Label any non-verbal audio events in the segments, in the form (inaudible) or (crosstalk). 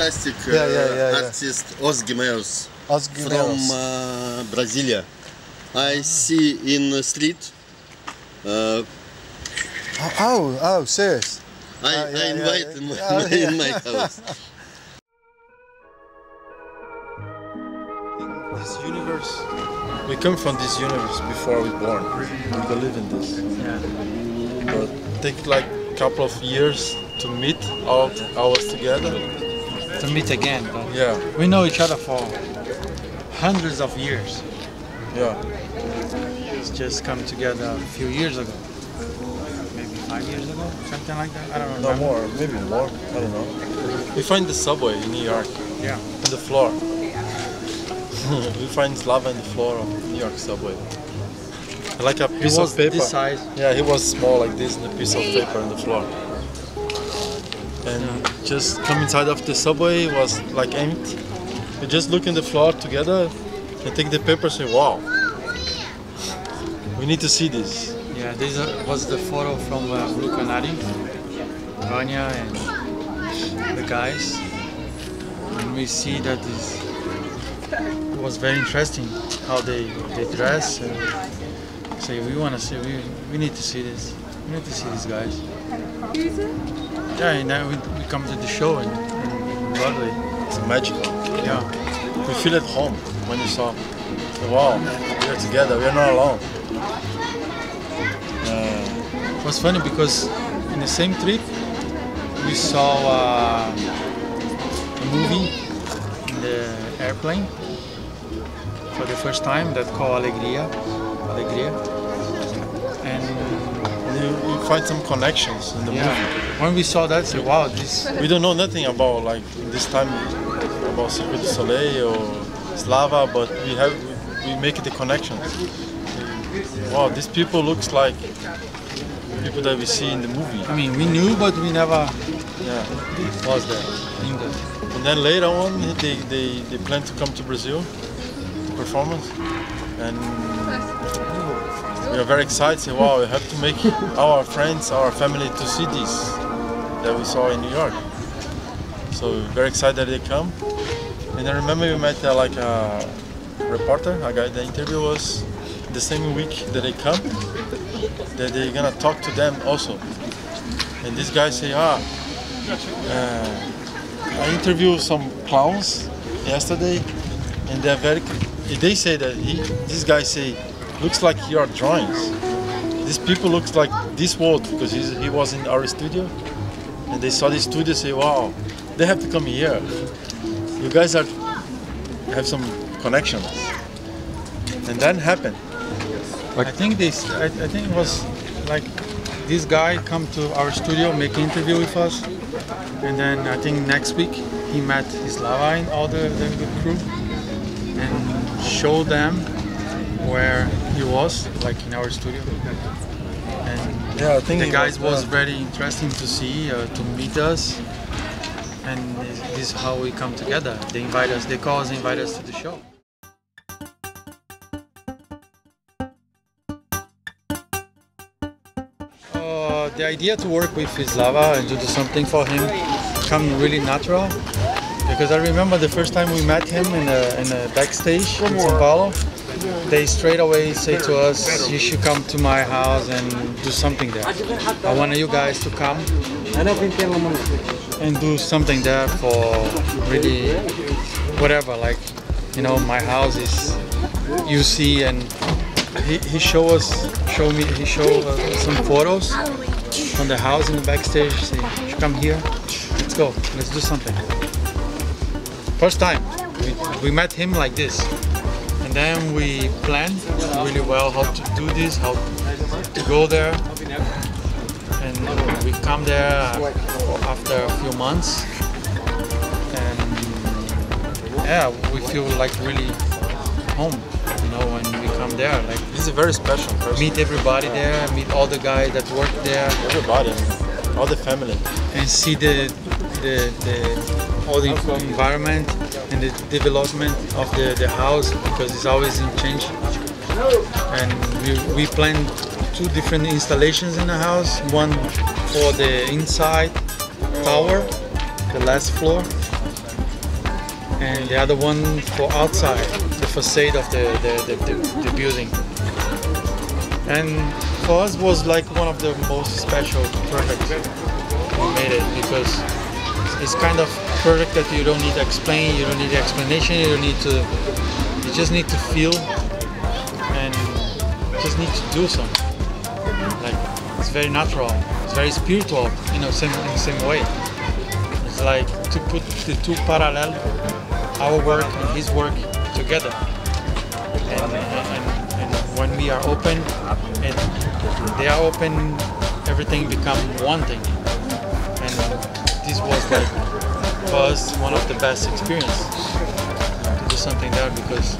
fantastic uh, Yeah, yeah, yeah, yeah. artist Os Gêmeos from Gêmeos. uh, Brasilia. I see in the street. Uh, Oh, oh, serious. I, Ah, yeah, I yeah, invite yeah. him Oh, yeah. in my (laughs) house. This universe, we come from this universe before we born. We believe in this. But take like a couple of years to meet all all us together. To meet again. But Yeah, we know each other for hundreds of years. yeah. It's just come together a few years ago. Maybe five years ago, something like that. I don't know. No more, maybe more. I don't know. We find the subway in New York, Yeah. on the floor. (laughs) we find Slava on the floor of New York subway. Like a piece of paper. this size. Yeah, he was small like this and a piece of paper on the floor. And just come inside of the subway it was like empty. We just look in the floor together and take the paper and say, wow. We need to see this. Yeah, this uh, was the photo from uh, Luca Nari, Vanya, and the guys. And we see that this it was very interesting how they, they dress. And say, we want to see, we, we need to see this. We need to see these guys. Yeah, and then we, we come to the show and, and lovely. It's magical. Yeah. We feel at home when you saw, wow, we are together, we are not alone. Uh, It was funny because in the same trip we saw uh, a movie in the airplane for the first time that called Alegria. Alegria. And you, you find some connections in the yeah, when we saw that, say, wow, this. We don't know nothing about like this time about Cirque du Soleil or Slava, but we have we make the connections. Wow, these people looks like people that we see in the movie. I mean, we knew, but we never Yeah. was there. And then later on, they, they, they plan to come to Brazil performance. And we are very excited. Wow, we have to make our friends, our family to see this that we saw in New York. So very excited that they come. And I remember we met uh, like a reporter, a guy. The interview was the same week that they come. That they're gonna talk to them also. And this guy say, ah, uh, I interviewed some clowns yesterday, and they're very. They say that he, this guy say, looks like your drawings. These people looks like this world because he's, he was in our studio, and they saw the studio. Say, wow, they have to come here. You guys are have some connections, and then happened. I think this. I, I think it was like this guy come to our studio, make an interview with us, and then I think next week he met his Slava and all the, the, the crew, and showed them where he was, like in our studio. And Yeah, I think the he guys was was very interesting to see, uh, to meet us, and this this is how we come together. They invite us, they call us, invite us to the show. Uh, the idea to work with Slava and to do something for him come really natural because I remember the first time we met him in a, in a backstage in São Paulo. They straight away say to us, "You should come to my house and do something there. I want you guys to come and do something there for really whatever. Like, you know, my house is you see and he, he show us show me he show uh, some photos from the house in the backstage say "You come here let's go let's do something first time we, we met him like this and then we planned really well how to do this how to go there. And we come there after a few months. And yeah we feel like really home you know when we come there. Like He's a very special person. meet everybody there, meet all the guys that work there, everybody, all the family. and see the the, the all the environment and the development of the, the house because it's always in change. And we, we planned two different installations in the house. One for the inside tower, the last floor, and the other one for outside, the facade of the, the, the, the, the building. And for us was like one of the most special projects we made it because it's kind of project that you don't need to explain, you don't need explanation, you don't need to, you just need to feel and just need to do something. Like it's very natural, it's very spiritual, you know, same in the same way. It's like to put the two parallel, our work and his work together. And, and, and when we are open and they are open, everything become one thing. And this was like us one of the best experience to do something there because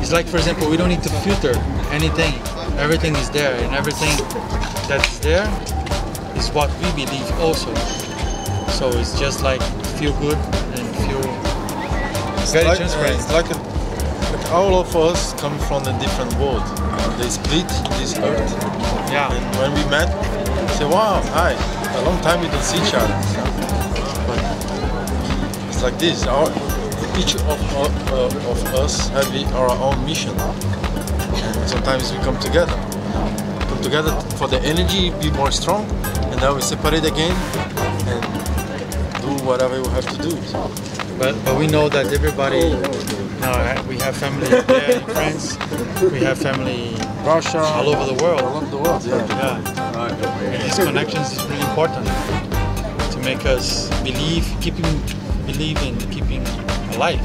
it's like for example we don't need to filter anything. Everything is there and everything that's there is what we believe also. So it's just like feel good and feel very like, transparent. It's like, a, like all of us come from a different world. They split this earth. yeah. And when we met, say, wow, hi, a long time we don't see each other. It's like this. Our, each of, uh, of us have our own mission. And sometimes we come together. Come together for the energy, be more strong, and then we separate again and do whatever we have to do. But, but we know that everybody, no, we have family there in France, we have family Russia, all over the world. all over the world, yeah. Yeah. And these connections is really important to make us believe, keeping believing, keeping alive.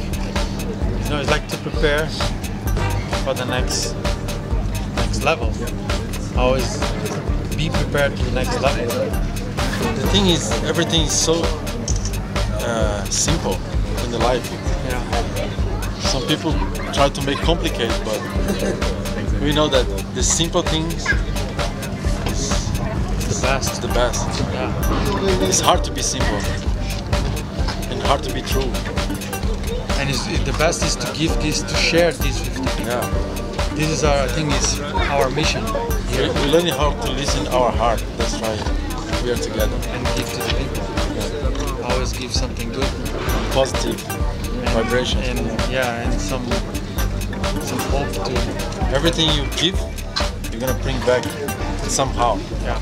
You know, it's like to prepare for the next next level. Always be prepared for the next level. The thing is, everything is so uh, simple in the life. Yeah. Some people try to make complicated, but (laughs) we know that the simple things is The best. the best. Yeah. It's hard to be simple hard to be true. And it's, the best is to give this, to share this with the people. Yeah. This is our, I think, is our mission We, here we learn how to listen our heart. That's why we are together. and give to the people. Yeah. Always give something good. Positive vibrations. And yeah, and some some hope to Everything you give, you're gonna bring back somehow. yeah.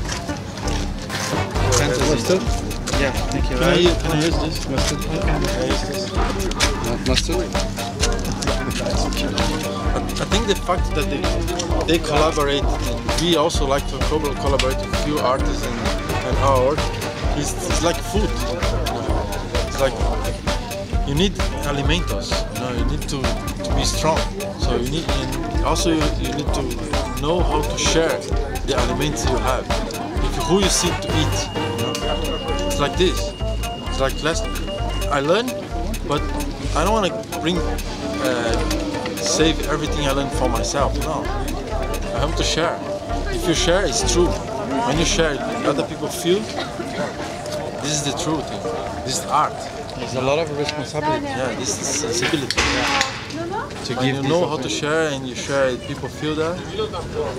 Fantasy. Yeah, thank you. Can I, can I use this? Can I use this? I I think the fact that they, they collaborate, and we also like to co- collaborate with few artists and, and our work, is it's like food. It's like you need alimentos. You know, you need to, to be strong. So you need, and also you, you need to know how to share the aliments you have. If who you sit to eat. It's like this. It's like less. I learn, but I don't want to bring uh, save everything I learned for myself. No, I have to share. If you share, it's true. When you share, other people feel. This is the truth. This is art. There's a lot of responsibility Yeah, this is sensibility. To When give you know how to share and you share it, people feel that.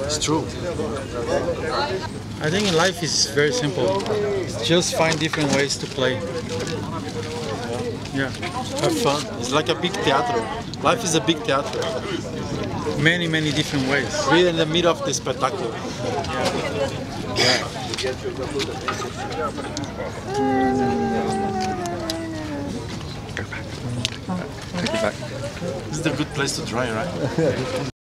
It's true. I think in life is very simple. Just find different ways to play. Yeah, Have fun. It's like a big theater. Life is a big theater. many many different ways. We're in the middle of the spectacle. This is a good place to dry, right? (laughs)